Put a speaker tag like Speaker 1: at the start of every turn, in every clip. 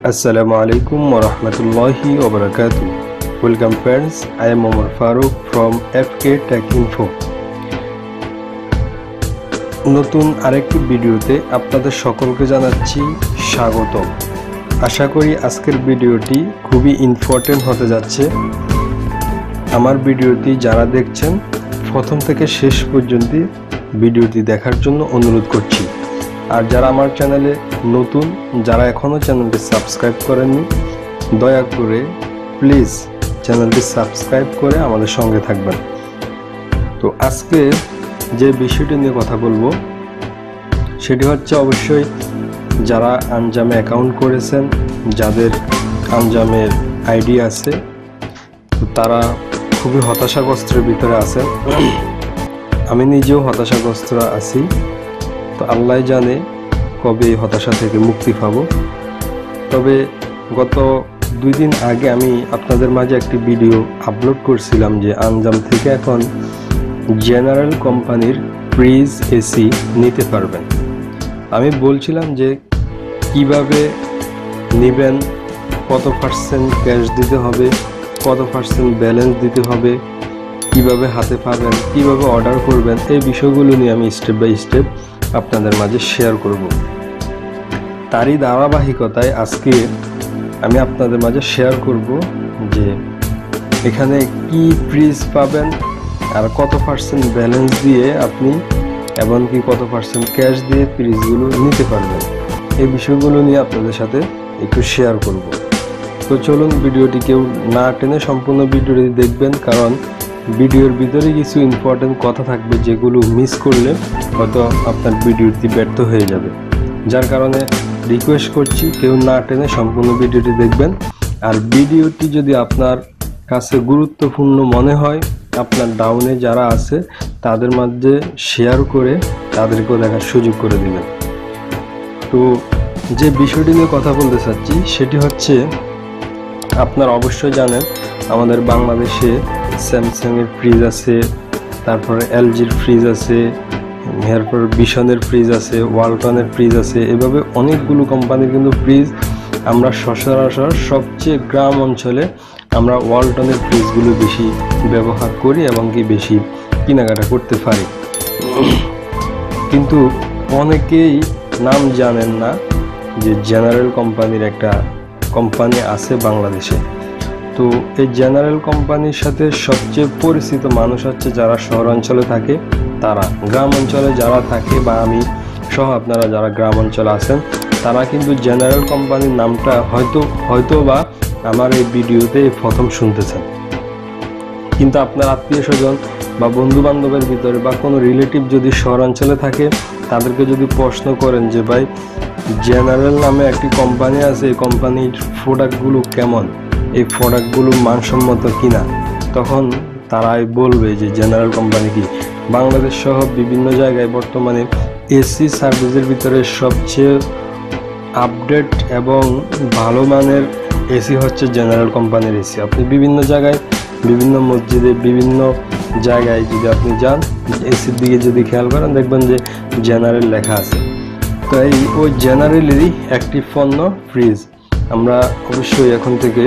Speaker 1: Alaikum wa rahmatullahi wa barakatuh. Welcome friends, I am Omar Farooq from FK Tech Info. নতুন আরেকটি ভিডিওতে আপনাদের সকলকে জানাচ্ছি স্বাগতম আশা করি আজকের ভিডিওটি খুবই ইম্পর্টেন্ট হতে যাচ্ছে আমার ভিডিওটি যারা দেখছেন প্রথম থেকে শেষ পর্যন্ত ভিডিওটি দেখার জন্য অনুরোধ করছি আর যারা আমার চ্যানেলে নতুন, যারা এখনও চ্যানেলটি সাবস্ক্রাইব করেননি, দয়া করে প্লিজ চ্যানেলটি সাবস্ক্রাইব করে আমাদের সঙ্গে থাকবেন। তো আজকে যে বিষয়টি নিয়ে কথা বলব, সেটি হচ্ছে অবশ্যই যারা আনজামে অ্যাকাউন্ট করেছেন, যাদের আনজামের আইডি আছে তারা খুবই হতাশাগ্রস্তের ভিতরে আছেন। আমি নিজেও হতাশাগ্রস্ত আছি। তো আল্লাহ জানে কবে এই হতাশা থেকে মুক্তি পাব। তবে গত দুই দিন আগে আমি আপনাদের মাঝে একটি ভিডিও আপলোড করছিলাম যে আঞ্জাম থেকে এখন জেনারেল কোম্পানির ফ্রিজ, এসি নিতে পারবেন। আমি বলছিলাম যে কীভাবে নেবেন, কত পার্সেন্ট ক্যাশ দিতে হবে, কত পার্সেন্ট ব্যালেন্স দিতে হবে, কীভাবে হাতে পাবেন, কীভাবে অর্ডার করবেন, এই বিষয়গুলো নিয়ে আমি স্টেপ বাই স্টেপ আপনাদের মাঝে শেয়ার করব। তারই ধারাবাহিকতায় আজকে আমি আপনাদের মাঝে শেয়ার করব যে এখানে কি ফ্রিজ পাবেন আর কত পার্সেন্ট ব্যালেন্স দিয়ে আপনি এমনকি কত পার্সেন্ট ক্যাশ দিয়ে ফ্রিজগুলো নিতে পারবেন। এই বিষয়গুলো নিয়ে আপনাদের সাথে একটু শেয়ার করব। তো চলুন, ভিডিওটি কেউ না টেনে সম্পূর্ণ ভিডিওটি দেখবেন, কারণ ভিডিওর ভিতরে কিছু ইম্পর্টেন্ট কথা থাকবে যেগুলো মিস করলে হয়তো আপনার ভিডিওটি ব্যর্থ হয়ে যাবে। যার কারণে রিকোয়েস্ট করছি, কেউ না টেনে সম্পূর্ণ ভিডিওটি দেখবেন। আর ভিডিওটি যদি আপনার কাছে গুরুত্বপূর্ণ মনে হয়, আপনার ডাউনে যারা আছে, তাদের মধ্যে শেয়ার করে তাদেরকেও দেখার সুযোগ করে দেবেন। তো যে বিষয়টি নিয়ে কথা বলতে চাচ্ছি, সেটি হচ্ছে, আপনার অবশ্যই জানেন, আমাদের বাংলাদেশে স্যামসাংয়ের ফ্রিজ আছে, তারপরে এলজির ফ্রিজ আছে, এরপর বিশনের ফ্রিজ আছে ওয়ালটনের ফ্রিজ আছে, এভাবে অনেকগুলো কোম্পানির কিন্তু ফ্রিজ আমরা সচরাচর সবচেয়ে গ্রাম অঞ্চলে আমরা ওয়ালটনের ফ্রিজগুলো বেশি ব্যবহার করি এবং কি বেশি কেনাকাটা করতে পারি। কিন্তু অনেকেই নাম জানেন না যে জেনারেল কোম্পানির একটা কোম্পানি আছে বাংলাদেশে। তো এই জেনারেল কোম্পানির সাথে সবচেয়ে পরিচিত মানুষ হচ্ছে যারা শহর অঞ্চলে থাকে, তারা গ্রাম অঞ্চলে যারা থাকে বা আমি সহ আপনারা যারা গ্রাম অঞ্চলে আছেন, তারা কিন্তু জেনারেল কোম্পানির নামটা হয়তো হয়তো বা আমার এই ভিডিওতে প্রথম শুনতেছেন। কিন্তু আপনার আত্মীয় স্বজন বা বন্ধু বান্ধবের ভিতরে বা কোনো রিলেটিভ যদি শহরাঞ্চলে থাকে, তাদেরকে যদি প্রশ্ন করেন যে, ভাই, জেনারেল নামে একটি কোম্পানি আছে, এই কোম্পানির প্রোডাক্টগুলো কেমন? এই প্রোডাক্টগুলো মানসম্মত কিনা, তখন তারাই বলবে যে জেনারেল কোম্পানি কি। বাংলাদেশ সহ বিভিন্ন জায়গায় বর্তমানে এসি সার্ভিসের ভিতরে সবচেয়ে আপডেট এবং ভালো মানের এসি হচ্ছে জেনারেল কোম্পানির এসি আপনি বিভিন্ন জায়গায়, বিভিন্ন মসজিদে, বিভিন্ন জায়গায় যদি আপনি যান এসির দিকে যদি খেয়াল করেন, দেখবেন যে জেনারেল লেখা আছে। তো এই, ওই জেনারেলেরই একটি পণ্য ফ্রিজ আমরা অবশ্যই এখন থেকে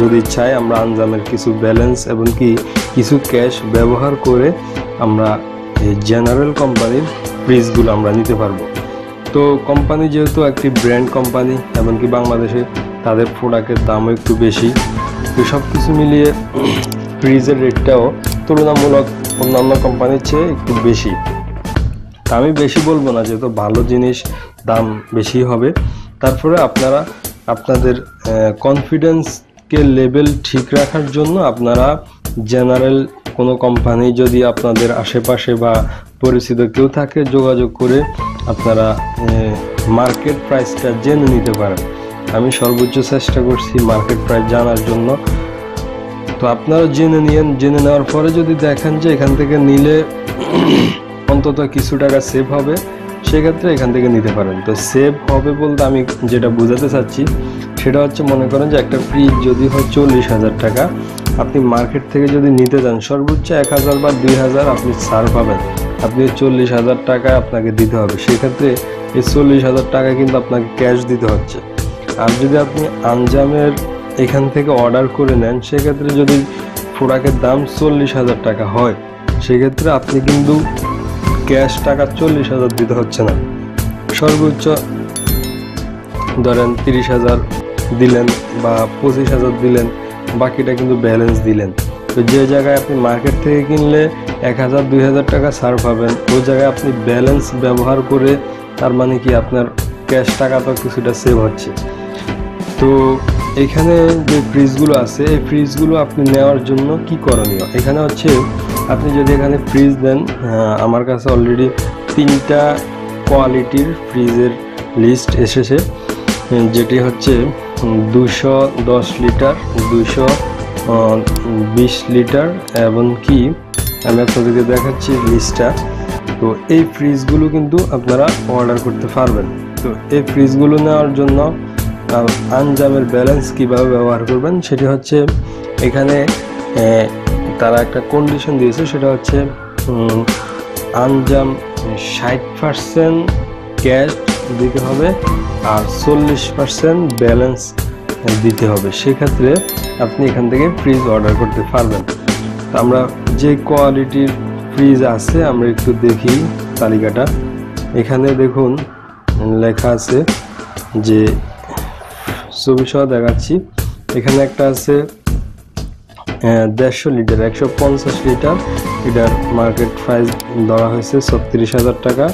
Speaker 1: যদি চাই আমরা আনজামের কিছু ব্যালেন্স এবং কি কিছু ক্যাশ ব্যবহার করে আমরা এই জেনারেল কোম্পানির ফ্রিজগুলো আমরা নিতে পারব। তো কোম্পানি যেহেতু একটি ব্র্যান্ড কোম্পানি, এমনকি বাংলাদেশে তাদের প্রোডাক্টের দামও একটু বেশি। তো সব কিছু মিলিয়ে ফ্রিজের রেটটাও তুলনামূলক অন্যান্য কোম্পানির চেয়ে একটু বেশি। তা আমি বেশি বলব না, যেহেতু ভালো জিনিস দাম বেশি হবে। তারপরে আপনারা, আপনাদের কনফিডেন্সকে লেভেল ঠিক রাখার জন্য আপনারা জেনারেল কোনো কোম্পানি যদি আপনাদের আশেপাশে বা পরিচিত কেউ থাকে, যোগাযোগ করে আপনারা মার্কেট প্রাইসটা জেনে নিতে পারেন। আমি সর্বোচ্চ চেষ্টা করছি মার্কেট প্রাইস জানার জন্য। তো আপনারা জেনে নিয়েন, জেনে নেওয়ার পরে যদি দেখেন যে এখান থেকে নিলে অন্তত কিছু টাকা সেভ হবে, সেক্ষেত্রে এখান থেকে নিতে পারেন। তো সেভ হবে বলতে আমি যেটা বোঝাতে চাচ্ছি সেটা হচ্ছে মনে করেন যে একটা ফ্রিজ যদি হয় চল্লিশ হাজার টাকা, আপনি মার্কেট থেকে যদি নিতে যান, সর্বোচ্চ এক হাজার বা দুই হাজার আপনি ছাড় পাবেন। আপনি চল্লিশ হাজার টাকা আপনাকে দিতে হবে। সেক্ষেত্রে এই চল্লিশ হাজার টাকা কিন্তু আপনাকে ক্যাশ দিতে হচ্ছে। আর যদি আপনি আনজামের এখান থেকে অর্ডার করে নেন, সেক্ষেত্রে যদি প্রোডাক্টের দাম চল্লিশ হাজার টাকা হয়, সেক্ষেত্রে আপনি কিন্তু ক্যাশ টাকা চল্লিশ হাজার দিতে হচ্ছে না। সর্বোচ্চ ধরেন তিরিশ হাজার দিলেন বা পঁচিশ হাজার দিলেন, বাকিটা কিন্তু ব্যালেন্স দিলেন। তো যে জায়গায় আপনি মার্কেট থেকে কিনলে এক হাজার, দুই হাজার টাকা ছাড় পাবেন, ওই জায়গায় আপনি ব্যালেন্স ব্যবহার করে তার মানে কি আপনার ক্যাশ টাকা তো কিছুটা সেভ হচ্ছে। তো এখানে যে ফ্রিজগুলো আছে, এই ফ্রিজগুলো আপনি নেওয়ার জন্য কি করণীয়? এখানে হচ্ছে আপনি যদি এখানে ফ্রিজ দেন আমার কাছে অলরেডি তিনটা কোয়ালিটির ফ্রিজের লিস্ট এসেছে, যেটি হচ্ছে দুশো দশ লিটার দুশো বিশ লিটার এবং কি? আমি আপনাদেরকে দেখাচ্ছি লিস্টটা তো এই ফ্রিজগুলো কিন্তু আপনারা অর্ডার করতে পারবেন। তো এই ফ্রিজগুলো নেওয়ার জন্য আনজামের ব্যালেন্স কীভাবে ব্যবহার করবেন সেটি হচ্ছে, এখানে তারা একটা কন্ডিশন দিয়েছে, সেটা হচ্ছে আনজাম ষাট পার্সেন্ট ক্যাশ দিতে হবে আর চল্লিশ পার্সেন্ট ব্যালেন্স দিতে হবে। সেক্ষেত্রে আপনি এখান থেকে ফ্রিজ অর্ডার করতে পারবেন। তো আমরা যে কোয়ালিটির ফ্রিজ আছে, আমরা একটু দেখি তালিকাটা। এখানে দেখুন, লেখা আছে যে, ছবি সহ দেখাচ্ছি। এখানে একটা আছে দেড়শো লিটার, একশো পঞ্চাশ লিটার। এটার মার্কেট প্রাইস ধরা হয়েছে ছত্রিশ হাজার টাকা।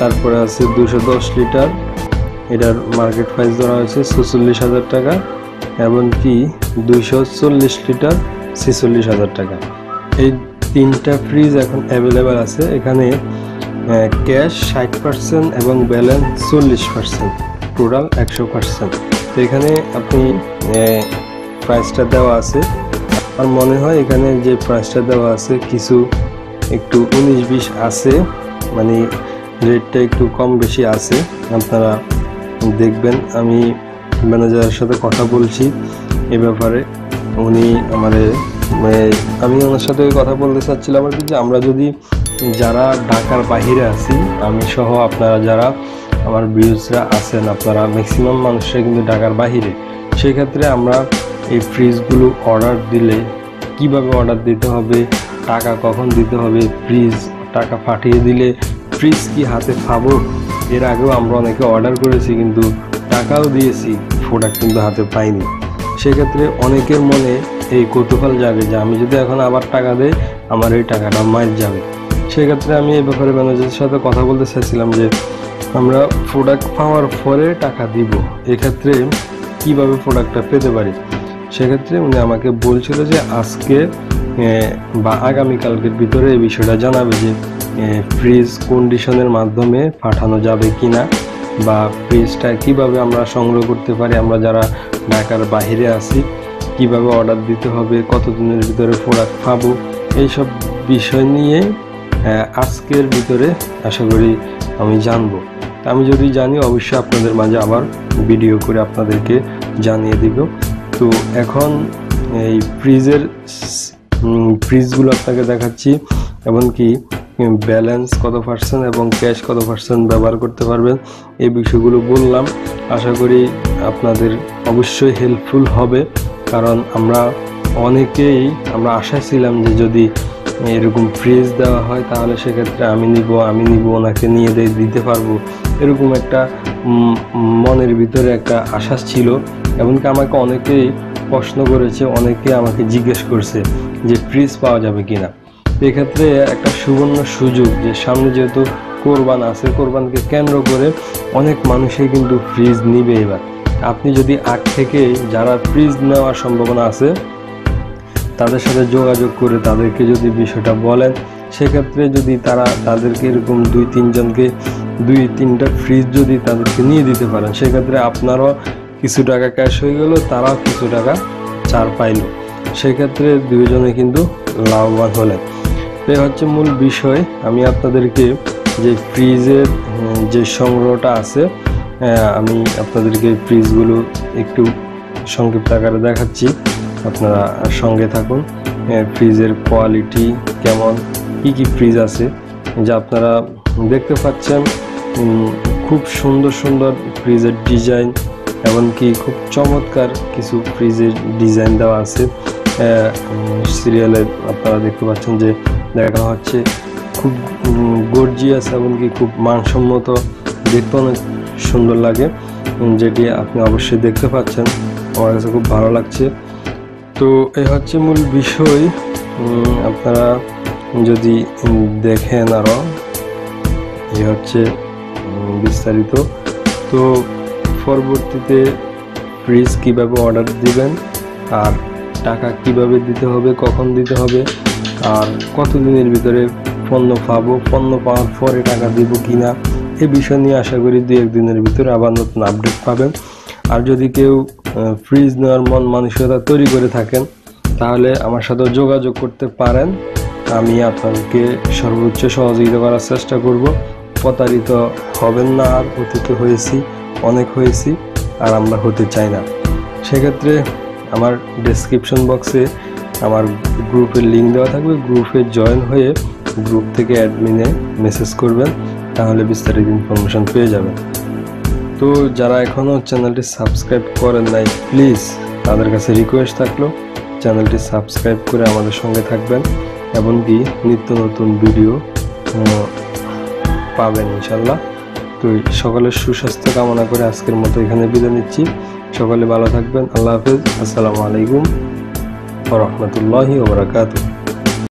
Speaker 1: তারপরে আছে দুশো দশ লিটার। এটার মার্কেট প্রাইস ধরা হয়েছে ছচল্লিশ হাজার টাকা, এমনকি দুইশো চল্লিশ লিটার ছেচল্লিশ হাজার টাকা। এই তিনটা ফ্রিজ এখন অ্যাভেলেবেল আছে। এখানে ক্যাশ ষাট পার্সেন্ট এবং ব্যালেন্স চল্লিশ পার্সেন্ট টোটাল একশো পার্সেন্ট তো এখানে আপনি প্রাইসটা দেওয়া আছে। আমার মনে হয় এখানে যে প্রাইসটা দেওয়া আছে, কিছু একটু উনিশ বিশ আছে। মানে রেটটা একটু কম বেশি আছে, আপনারা দেখবেন। আমি ম্যানেজারের সাথে কথা বলছি এ ব্যাপারে। উনি আমাদের মানে আমি ওনার সাথে কথা বলতে চাচ্ছিলাম আর কি যে আমরা যদি যারা ঢাকার বাহিরে আছি, আমি সহ আপনারা যারা আমার ভিউজরা আছেন, আপনারা ম্যাক্সিমাম মানুষরা কিন্তু ঢাকার বাহিরে সেক্ষেত্রে আমরা এই ফ্রিজগুলো অর্ডার দিলে কীভাবে অর্ডার দিতে হবে, টাকা কখন দিতে হবে ফ্রিজ টাকা পাঠিয়ে দিলে ফ্রিজ কি হাতে পাবো এর আগেও আমরা অনেকে অর্ডার করেছি, কিন্তু টাকাও দিয়েছি প্রোডাক্ট কিন্তু হাতে পাইনি। সেক্ষেত্রে অনেকের মনে এই কৌতূহল যাবে যে আমি যদি এখন আবার টাকা দেই, আমার এই টাকাটা মাইর যাবে। সেক্ষেত্রে আমি এই ব্যাপারে ম্যানেজারের সাথে কথা বলতে চাইছিলাম যে, আমরা প্রোডাক্ট পাওয়ার পরে টাকা দিব, এক্ষেত্রে কীভাবে প্রোডাক্টটা পেতে পারি? সেক্ষেত্রে উনি আমাকে বলছিল যে আজকে বা আগামীকালকের ভিতরে এই বিষয়টা জানাবে যে ফ্রিজ কন্ডিশনের মাধ্যমে পাঠানো যাবে কি না বা ফ্রিজটা কীভাবে আমরা সংগ্রহ করতে পারি, আমরা যারা ঢাকার বাইরে আছি, কীভাবে অর্ডার দিতে হবে, কতদিনের ভিতরে প্রোডাক্ট পাবো, এইসব বিষয় নিয়ে আজকের ভিতরে আশা করি আমি জানব। আমি যদি জানি, অবশ্যই আপনাদের মাঝে আবার ভিডিও করে আপনাদেরকে জানিয়ে দিব। তো এখন এই ফ্রিজের ফ্রিজগুলো আপনাকে দেখাচ্ছি, এমনকি ব্যালেন্স কত পার্সেন্ট এবং ক্যাশ কত পার্সেন্ট ব্যবহার করতে পারবেন, এই বিষয়গুলো বললাম। আশা করি আপনাদের অবশ্যই হেল্পফুল হবে, কারণ আমরা অনেকেই, আমরা আশা ছিলাম যে যদি এরকম ফ্রিজ দেওয়া হয়, তাহলে সেক্ষেত্রে আমি নিব আমি নিব, ওনাকে নিয়ে দিতে পারব। এরকম একটা মনের ভিতরে একটা আশা ছিল। এমনকি আমাকে অনেকেই প্রশ্ন করেছে অনেকে আমাকে জিজ্ঞেস করছে যে ফ্রিজ পাওয়া যাবে কিনা। এক্ষেত্রে একটা সুবর্ণ সুযোগ যে সামনে যেহেতু কোরবান আছে, কোরবানকে কেন্দ্র করে অনেক মানুষই কিন্তু ফ্রিজ নিবে এবার। আপনি যদি আগ থেকে যারা ফ্রিজ নেওয়ার সম্ভাবনা আছে, তাদের সাথে যোগাযোগ করে তাদেরকে যদি বিষয়টা বলেন, সেক্ষেত্রে যদি তারা তাদেরকে এরকম দুই তিনজনকে, দুই তিনটা ফ্রিজ যদি তাদেরকে নিয়ে দিতে পারেন, সেক্ষেত্রে আপনারও কিছু টাকা ক্যাশ হয়ে গেল, তারাও কিছু টাকা ছাড় পাইল। সেক্ষেত্রে দুইজনে কিন্তু লাভবান হলেন। তো হচ্ছে মূল বিষয়। আমি আপনাদেরকে যে ফ্রিজের যে সংগ্রহটা আছে আমি আপনাদেরকে ফ্রিজগুলো একটু সংক্ষিপ্ত আকারে দেখাচ্ছি। আপনারা সঙ্গে থাকুন ফ্রিজের কোয়ালিটি কেমন, কি কি ফ্রিজ আছে, যে আপনারা দেখতে পাচ্ছেন। খুব সুন্দর সুন্দর ফ্রিজের ডিজাইন, এমনকি খুব চমৎকার কিছু ফ্রিজের ডিজাইন দেওয়া আছে। সিরিয়ালে আপনারা দেখতে পাচ্ছেন যে দেখানো হচ্ছে খুব গর্জিয়াস এমনকি খুব মানসম্মত দেখতে অনেক সুন্দর লাগে যেটি আপনি অবশ্যই দেখতে পাচ্ছেন। আমার কাছে খুব ভালো লাগছে। তো এই হচ্ছে মূল বিষয়। আপনারা যদি দেখেন আরও এ হচ্ছে বিস্তারিত। তো পরবর্তীতে ফ্রিজ কীভাবে অর্ডার দিবেন আর টাকা কীভাবে দিতে হবে, কখন দিতে হবে, আর কতদিনের ভিতরে পণ্য পাবো, পণ্য পাওয়ার পরে টাকা দিব কিনা, এ বিষয় নিয়ে আশা করি দু একদিনের ভিতরে আবার নতুন আপডেট পাবেন। আর যদি কেউ ফ্রিজ নেওয়ার মন মানসিকতা তৈরি করে থাকেন, তাহলে আমার সাথে যোগাযোগ করতে পারেন। আমি আপনাকে সর্বোচ্চ সহযোগিতা করার চেষ্টা করব। প্রতারিত হবেন না, আর অতীত হয়েছি, অনেক হয়েছি, আর আমরা হতে চাই না। সেক্ষেত্রে আমার ডেসক্রিপশন বক্সে আমার গ্রুপের লিঙ্ক দেওয়া থাকবে। গ্রুপে জয়েন হয়ে গ্রুপ থেকে অ্যাডমিনে মেসেজ করবেন, তাহলে বিস্তারিত ইনফরমেশন পেয়ে যাবেন। তো যারা এখনও চ্যানেলটি সাবস্ক্রাইব করেন নাই প্লিজ তাদের কাছে রিকোয়েস্ট থাকল চ্যানেলটি সাবস্ক্রাইব করে আমাদের সঙ্গে থাকবেন এমনকি নিত্য নতুন ভিডিও পাবেন ইনশাল্লাহ। তো সকলের সুস্বাস্থ্য কামনা করে আজকের মতো এখানে বিদায় নিচ্ছি। সকলে ভালো থাকবেন। আল্লাহ হাফেজ। আসসালামু আলাইকুম রহমতুল্লাহি ওবরাকাতুহ